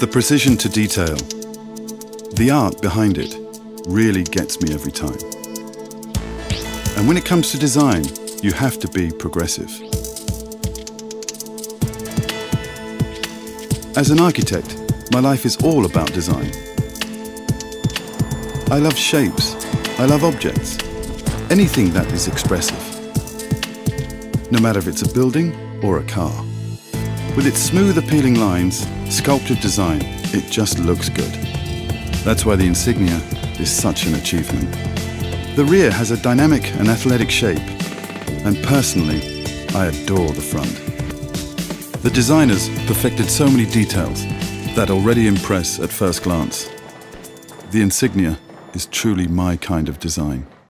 The precision to detail, the art behind it, really gets me every time. And when it comes to design, you have to be progressive. As an architect, my life is all about design. I love shapes. I love objects. Anything that is expressive. No matter if it's a building or a car. With its smooth, appealing lines, sculpted design, it just looks good. That's why the Insignia is such an achievement. The rear has a dynamic and athletic shape, and personally, I adore the front. The designers perfected so many details that already impress at first glance. The Insignia is truly my kind of design.